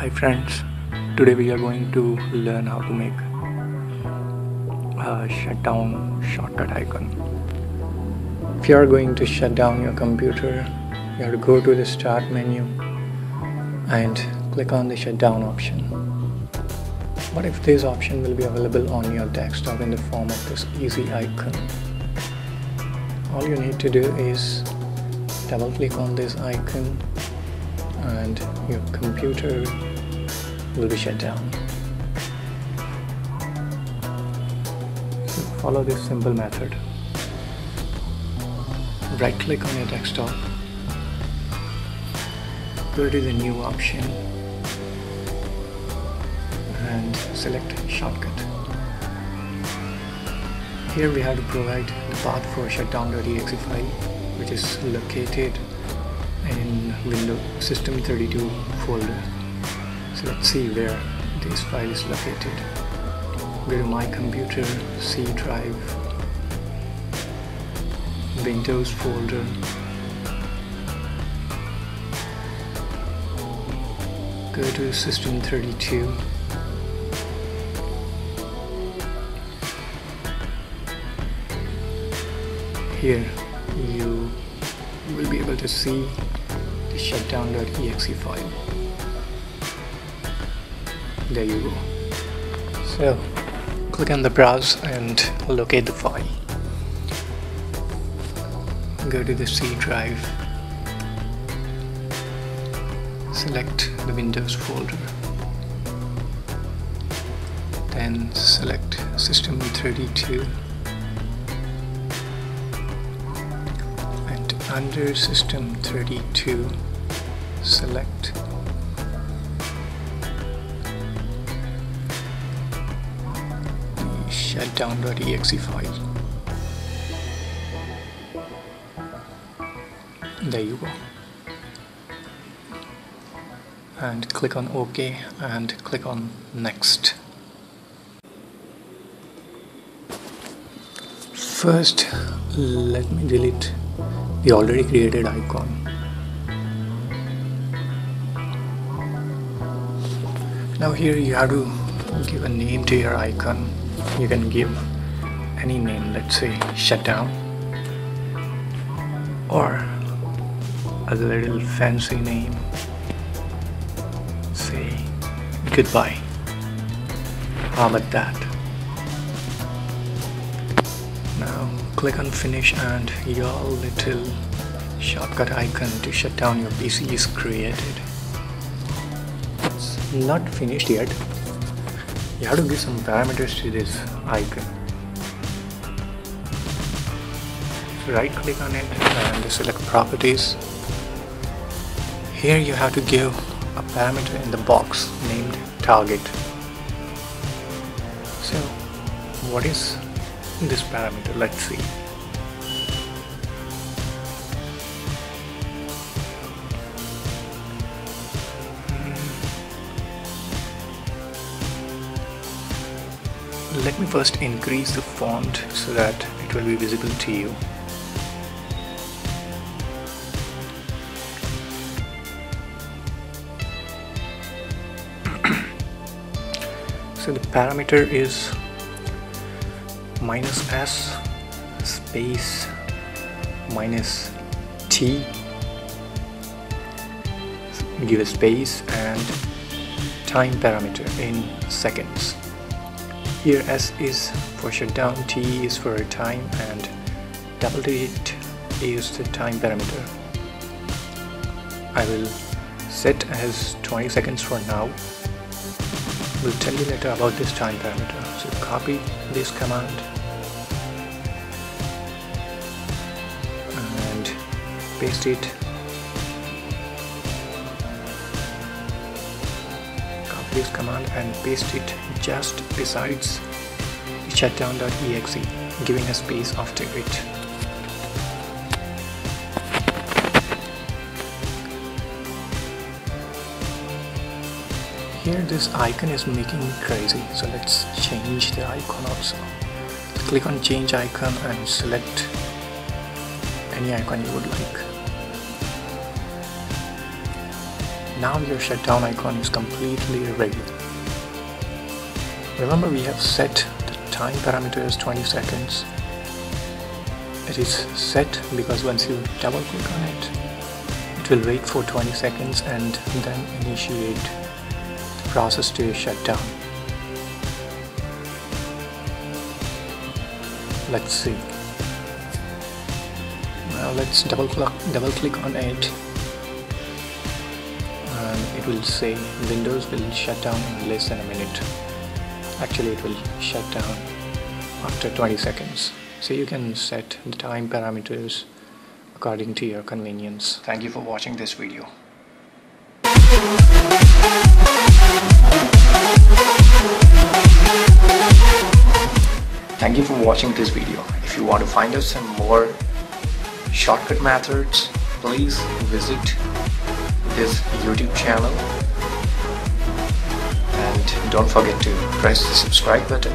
Hi friends, today we are going to learn how to make a shutdown shortcut icon. If you are going to shut down your computer, you have to go to the start menu and click on the shutdown option. What if this option will be available on your desktop in the form of this easy icon? All you need to do is double click on this icon and your computer will be shut down. So follow this simple method. Right click on your desktop, go to the new option and select shortcut. Here we have to provide the path for shutdown.exe file which is located in Windows System 32 folder. So let's see where this file is located. Go to My Computer, C drive, Windows folder, go to System 32, here you will be able to see the shutdown.exe file there you go. So click on the browse and locate the file. Go to the C drive. Select the Windows folder. Then select system 32 and under system 32 select the shutdown.exe file there you go. And click on OK and click on next. First let me delete the already created icon. Now here you have to give a name to your icon you can give any name let's say shutdown or a little fancy name say goodbye. How about that? Now click on finish and your little shortcut icon to shut down your PC is created. It's not finished yet you have to give some parameters to this icon so right click on it and select properties. Here you have to give a parameter in the box named target. So what is this parameter? Let's see let me first increase the font so that it will be visible to you. So the parameter is minus s space minus t. Give a space and time parameter in seconds here s is for shutdown t is for time and double digit is the time parameter. I will set as 20 seconds for now. We'll tell you later about this time parameter. So copy this command. And paste it this command and paste it just besides shutdown.exe giving a space after it here this icon is making me crazy so let's change the icon also. Click on change icon and select any icon you would like now your shutdown icon is completely ready. Remember we have set the time parameter as 20 seconds. It is set because once you double click on it, it will wait for 20 seconds and then initiate the process to shut down. Let's see. Now let's double click, double click on it it will say Windows will shut down in less than a minute. Actually it will shut down after 20 seconds. So you can set the time parameters according to your convenience. Thank you for watching this video. Thank you for watching this video. If you want to find out some more shortcut methods, please visit this YouTube channel and don't forget to press the subscribe button.